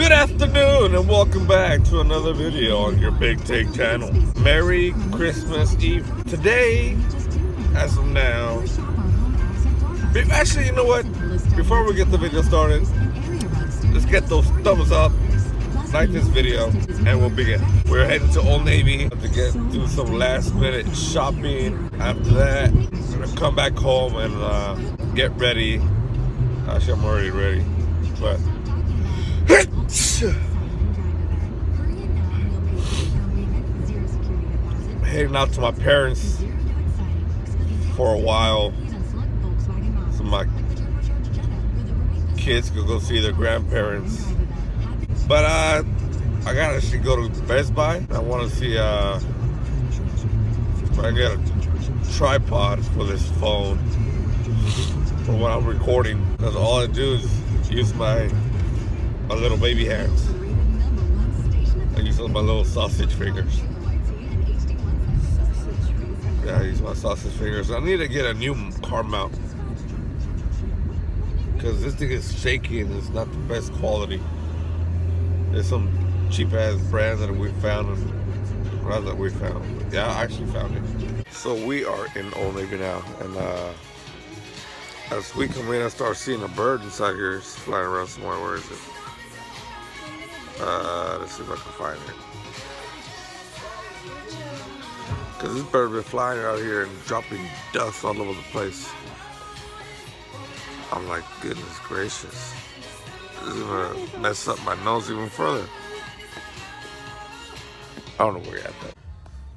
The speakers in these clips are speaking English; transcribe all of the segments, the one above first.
Good afternoon and welcome back to another video on your Big Tank channel. Merry Christmas Eve. Today, as of now, actually, you know what? Before we get the video started, let's get those thumbs up, like this video, and we'll begin. We're heading to Old Navy to get do some last minute shopping. After that, we're gonna come back home and uh, get ready. Actually, I'm already ready, but heading out to my parents for a while. So my kids could go see their grandparents. But uh, I gotta actually go to Best Buy. I want to see uh, if I get a tripod for this phone for when I'm recording. Because all I do is use my my little baby hands. I use my little sausage fingers. Yeah, I use my sausage fingers. I need to get a new car mount. Because this thing is shaky and it's not the best quality. There's some cheap ass brand that we found and that we found. Yeah, I actually found it. So we are in Old Navy now and uh as we come in I start seeing a bird inside here it's flying around somewhere. Where is it? Uh, let's see if I can find it. Cause this bird been flying out here and dropping dust all over the place. I'm like, goodness gracious. This is gonna mess up my nose even further. I don't know where you're at though.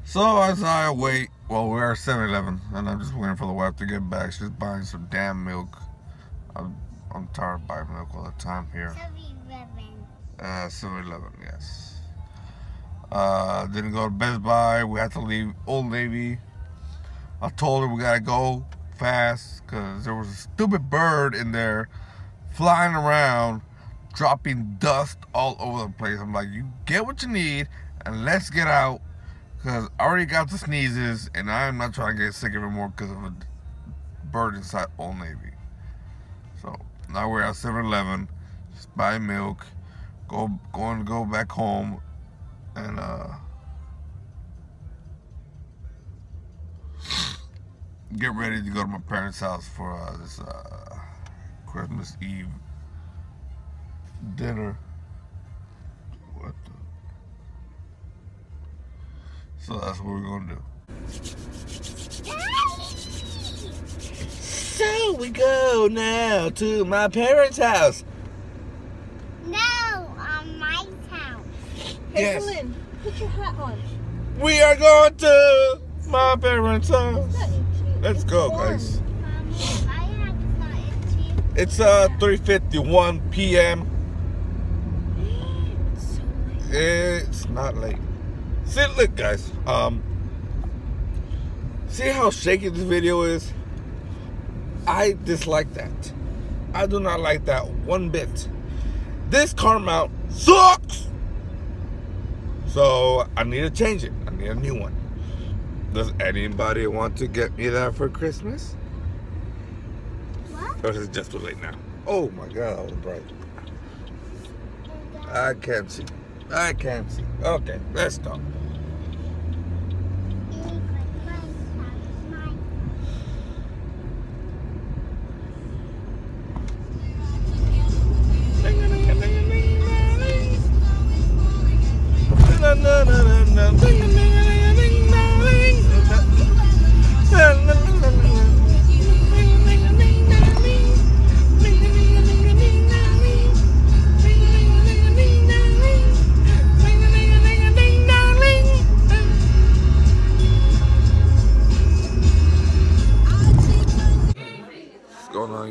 So as I wait, well we're at 7-Eleven and I'm just waiting for the wife to get back. She's buying some damn milk. I'm, I'm tired of buying milk all the time here. Uh, 7-Eleven, yes. Uh, didn't go to Best Buy. We had to leave Old Navy. I told her we gotta go fast because there was a stupid bird in there flying around, dropping dust all over the place. I'm like, you get what you need and let's get out because I already got the sneezes and I'm not trying to get sick anymore because of a bird inside Old Navy. So now we're at 7-Eleven, just buy milk go going to go back home and uh get ready to go to my parents' house for uh, this uh, Christmas Eve dinner. What the? So that's what we're gonna do. So we go now to my parents' house. Yes. Lynn, put your hat on. We are going to my parents' house. Let's go, guys. It's uh 3:51 p.m. It's not late. See, look, guys. Um, see how shaky this video is. I dislike that. I do not like that one bit. This car mount sucks. So I need to change it. I need a new one. Does anybody want to get me that for Christmas? What? Or is it just too late now? Oh my god, that was bright. I can't see. I can't see. Okay, let's stop.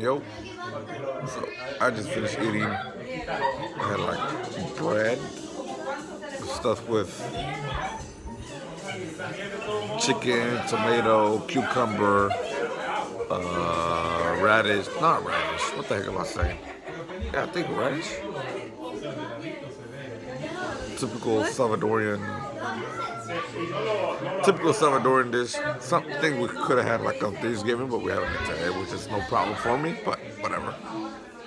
Yo? So I just finished eating. I had like bread stuff with chicken, tomato, cucumber, uh, radish, not radish, what the heck am I saying? Yeah, I think radish. Typical Salvadorian, typical Salvadorian dish. Something we could have had like on Thanksgiving, but we haven't had today, which is no problem for me, but whatever.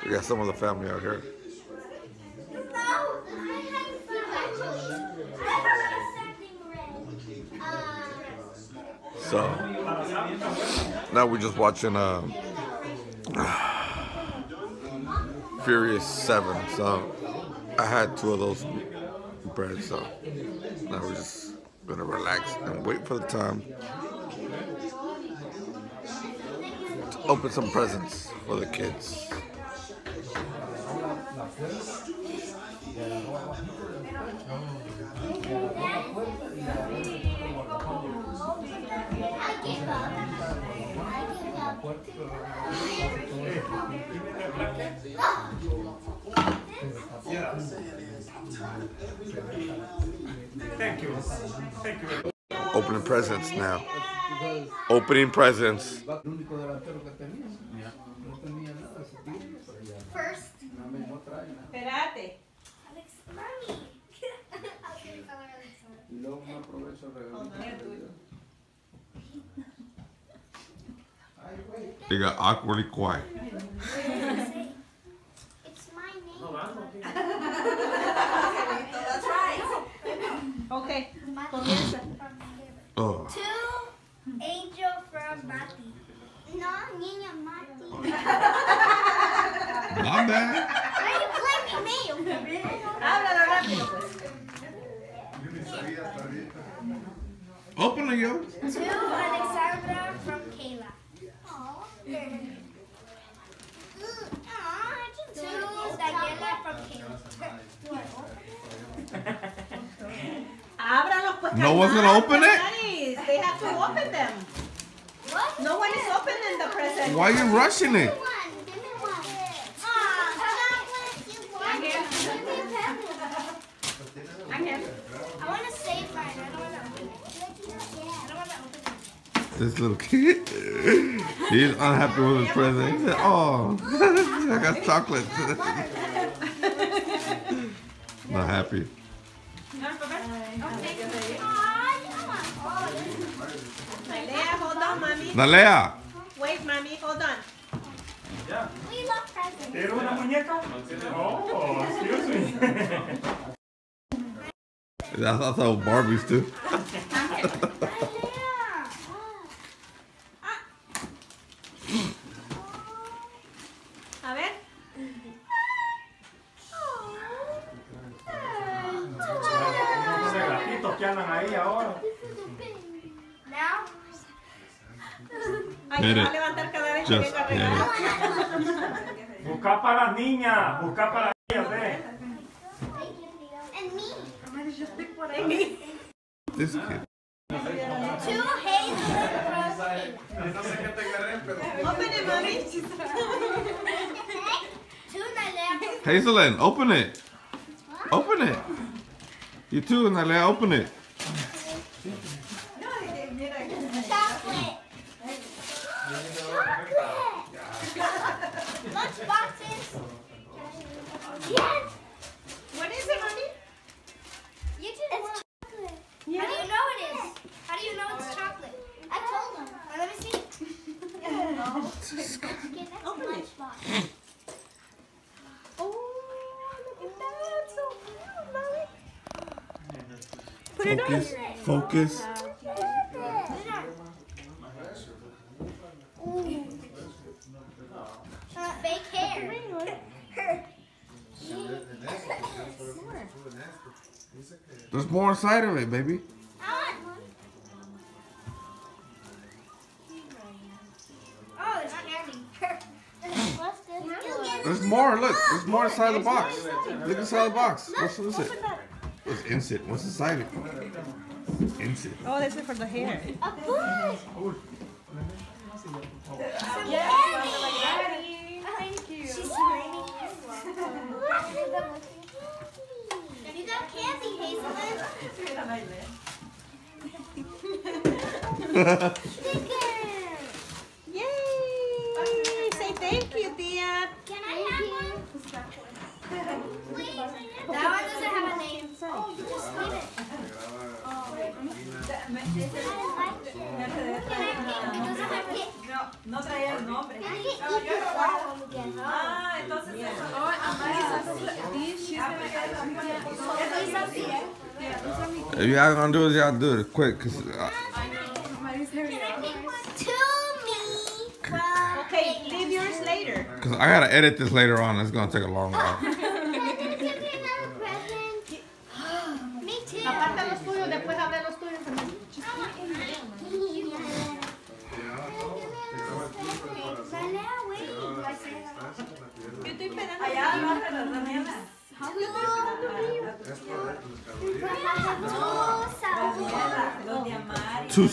We got some of the family out here. So now we're just watching uh, Furious Seven. So I had two of those breads. So now we're just gonna relax and wait for the time to open some presents for the kids. Thank you. Thank you. Opening presents now. Opening presents. They got awkwardly quiet. It's my name. That's right. Okay. Comienza. Oh. To Angel from Mati. No, Niña Mati. My bad. Why are you blaming me? Háblalo rápido, pues. Open it, yo. To Alexandra from Kayla. Aw. To Daniela from Kayla. Ábralos, pues. No one's gonna open it? Nice. They have to open them. What? No one is opening the present. Why are you rushing it? Give me one. Give me one. Aw, chocolate. You want it? Give me a pepper. I can. I want to save mine. I don't want to open it. I don't want to open it. This little kid, he's unhappy with his present. He said, "Oh, I got chocolate." Not happy. Aw, you don't want all of it. Nalea, hold on, mommy. Nalea, Wait, mommy, hold on. Yeah. We love presents. ¿Era una muñeca? Oh, excuse me. that's also Barbies too. que Just venga a hit regalar. Busca para las niñas. Busca para las niñas, ve. and me. This kid. To Hazel from Open it, mommy. To Nalea. Hazelin, open it. Open it. You too, Nalea, open it. Chocolate. Chocolate. Lunch boxes. Yes. What is it, mommy? You did it's chocolate. How do you know it is? How do you know it's chocolate? I told them. Now oh, let me see. Okay, that's oh, Open it. lunchbox. Oh, look at that. So cute, mommy. Focus, focus. Uh, fake hair. There's more inside of it, baby. I want one. Oh, it's candy. What's this? There's more. Look, there's more inside the box. Look inside the box. What's, what's it? What's inside? What's inside it? Inside. Oh, this is for the hair. A book. Some candy. Thank you. She's screaming. You got candy, Hazelin. Sticker. If y'all gonna do it, y'all do it quick. Cause uh, I, Okay, leave yours later. Cause I gotta edit this later on. It's gonna take a long while.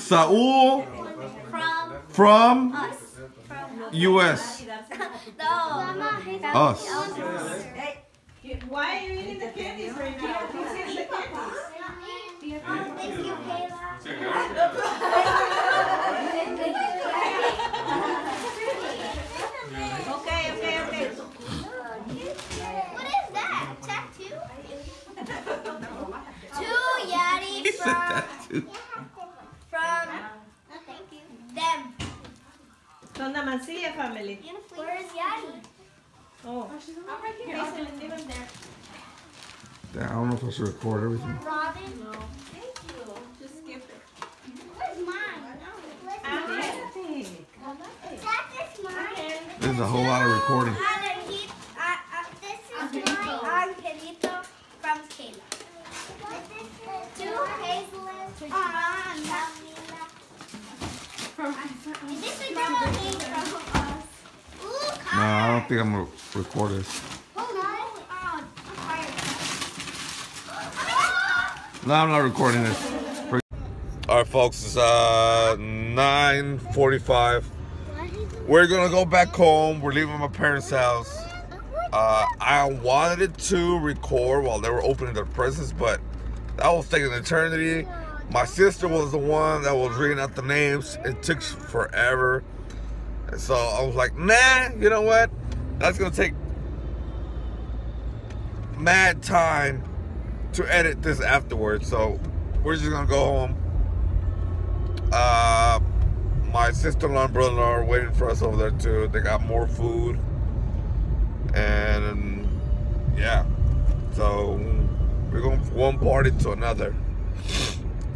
Saul From from us. U.S. No. Us. Hey, why are you eating the candies right now? Who's eating the candies? Oh, thank you, Kayla. Okay, okay, okay. What is that? Tattoo? Two Yachty He said from, that too. from oh, thank you. them. From the Mancilla family. Where is Yachty? Oh. Yeah, I don't know if I should record everything. Robin? No. Thank you. Just skip it. Where's mine? Aesthetic. That is mine. There's a whole lot of recording. And then he, uh, uh, this is from Kayla. Two hazelnuts. From Is this a delegate from us? No, I don't think I'm gonna record this. Oh no! Oh, I'm tired. No, I'm not recording this. All right, folks. It's uh 9:45. We're gonna go back home. We're leaving my parents' house. Uh, I wanted to record while they were opening their presents, but that was taking eternity. My sister was the one that was reading out the names. It took forever. And so I was like, nah, you know what? That's gonna take mad time to edit this afterwards. So we're just gonna go home. Uh, my sister-in-law and brother-in-law are waiting for us over there too. They got more food, and yeah, so we're going from one party to another.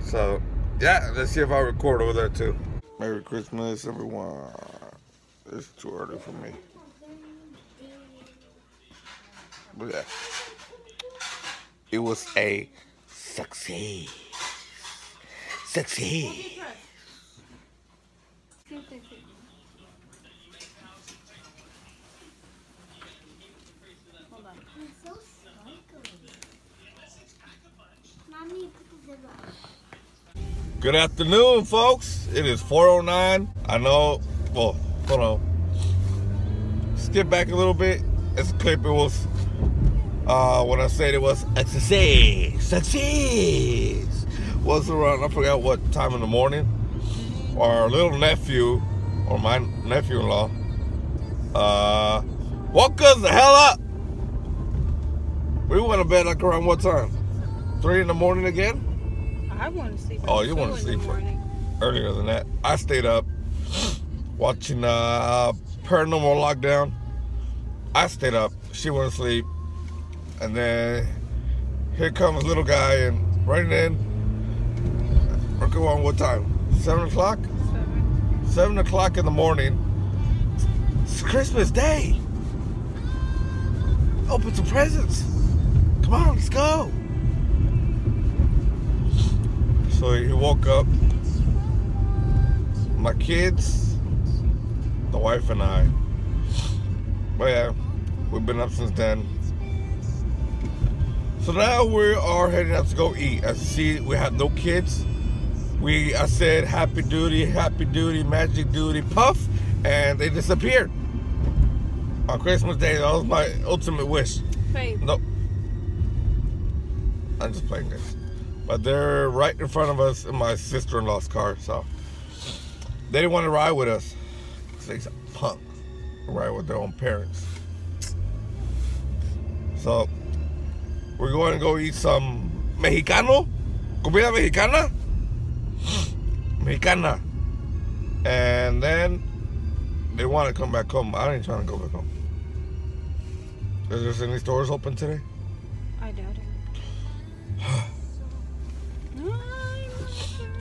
So yeah, let's see if I record over there too. Merry Christmas, everyone. It's too early for me. But yeah, it was a success. Success. Good afternoon, folks. It is 409. I know, well, hold on. Skip back a little bit. This clip, it was, uh, when I said it was a success, success, was around, I forgot what time in the morning. Our little nephew, or my nephew-in-law, uh, woke us the hell up. We went to bed like around what time? Three in the morning again? I want to sleep. Oh, you want to sleep for earlier than that. I stayed up watching uh, Paranormal Lockdown. I stayed up. She went to sleep. And then here comes a little guy and running in. Okay, on what time? Seven o'clock? Seven. Seven o'clock in the morning. It's Christmas Day. Open some presents. Come on, let's go. So he woke up. My kids, the wife and I. But yeah, we've been up since then. So now we are heading out to go eat. As you see, we have no kids. We I said happy duty, happy duty, magic duty, puff, and they disappeared. On Christmas Day, that was my ultimate wish. Nope. I'm just playing this. But they're right in front of us in my sister-in-law's car, so they didn't want to ride with us. They's a punk. Ride with their own parents. So we're going to go eat some Mexicano. Comida mexicana. Mexicana. And then they want to come back home. I ain't trying to go back home. Is there any stores open today? I doubt it.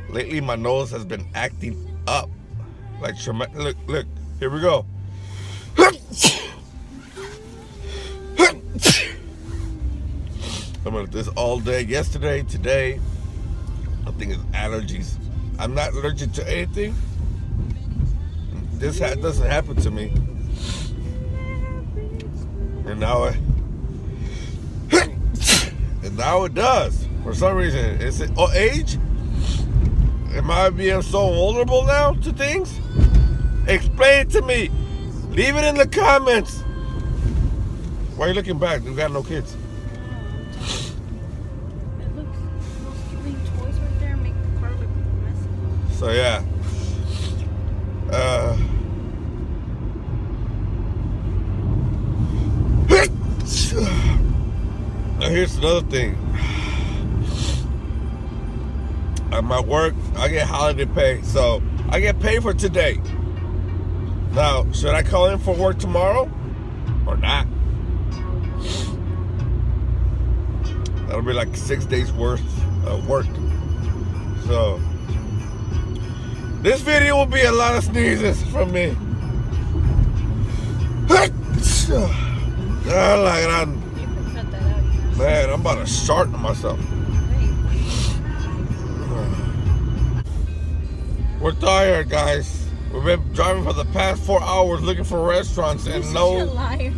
Lately, my nose has been acting up. Like. Look, look, here we go. I'm at this all day. Yesterday, today, I think it's allergies. I'm not allergic to anything. This ha- doesn't happen to me. And now I, and now it does. For some reason, is it oh, age? Am I being so vulnerable now to things? Explain it to me. Leave it in the comments. Why are you looking back? You got no kids. So yeah. Uh Now here's another thing. At my work, I get holiday pay, so I get paid for today. Now, should I call in for work tomorrow or not? That'll be like six days worth of work. So, this video will be a lot of sneezes from me. Ah, like that. You can cut that out. You know. Man, I'm about to shart on myself. We're tired, guys. We've been driving for the past four hours looking for restaurants and You're such a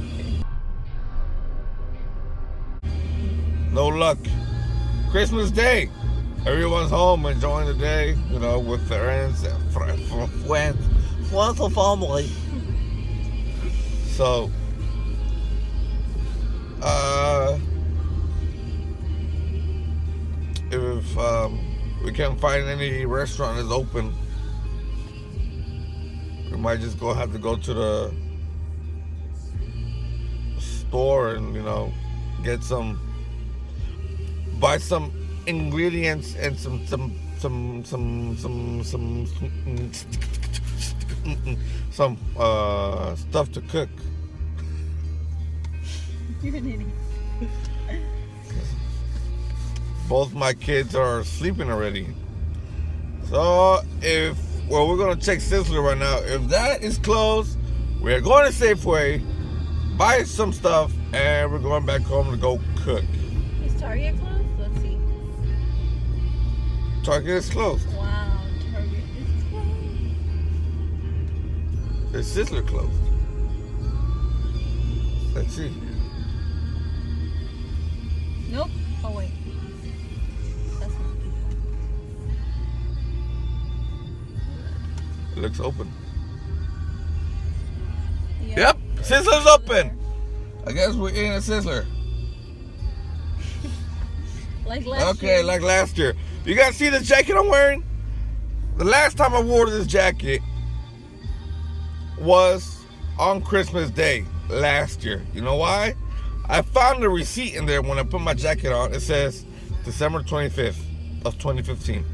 no no luck. Christmas Day. Everyone's home enjoying the day, you know, with friends and fr- fr- friends, friends and family. So, uh, if um, we can't find any restaurant that's open, we might just go have to go to the store and you know get some buy some ingredients and some some some some some some some, some uh stuff to cook. You're an idiot. Both my kids are sleeping already. So if well we're gonna check Sizzler right now. If that is closed, we're going to Safeway, buy some stuff, and we're going back home to go cook. Is Target closed? Target is closed. Wow, Target is closed. Is Sizzler closed? Let's see. Nope. Oh wait. That's not. It looks open. Yeah. Yep, Sizzler's open. I guess we're in a Sizzler. Like last Okay, year. like last year. You guys see the jacket I'm wearing? The last time I wore this jacket was on Christmas Day last year. You know why? I found the receipt in there when I put my jacket on. It says December 25th of 2015.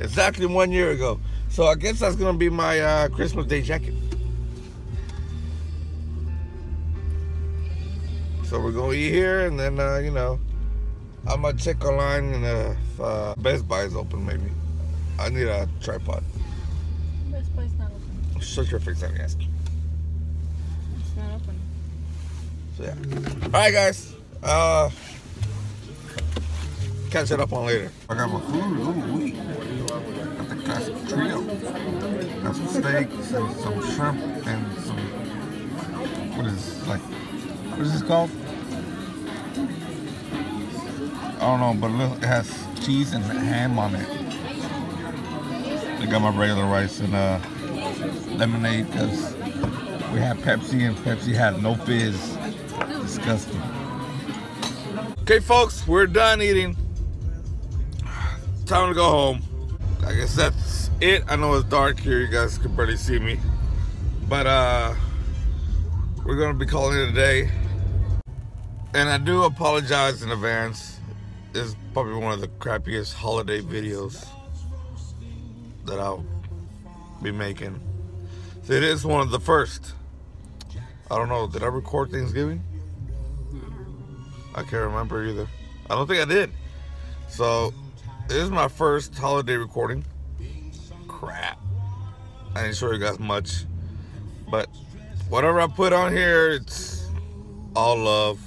Exactly one year ago. So I guess that's gonna be my uh, Christmas Day jacket. So we're gonna eat here and then uh, you know I'm gonna check online and uh, if uh, Best Buy is open maybe. I need a tripod. Best Buy's not open. Shut your face, I ask. It's not open. So yeah. All right, guys. Uh, catch it up on later. I got my food. Ooh, wee. Got the classic trio. Got some steaks and some shrimp and some. What is this, like? What is this called? I don't know, but it has cheese and ham on it. I got my regular rice and uh, lemonade because we had Pepsi and Pepsi had no fizz. Disgusting. Okay, folks, we're done eating. Time to go home. I guess that's it. I know it's dark here. You guys can barely see me. But uh, we're going to be calling it a day. And I do apologize in advance. Is probably one of the crappiest holiday videos that I'll be making. So it is one of the first. I don't know. Did I record Thanksgiving? I can't remember either. I don't think I did. So, this is my first holiday recording. Crap. I didn't show you guys much. But whatever I put on here, it's all love.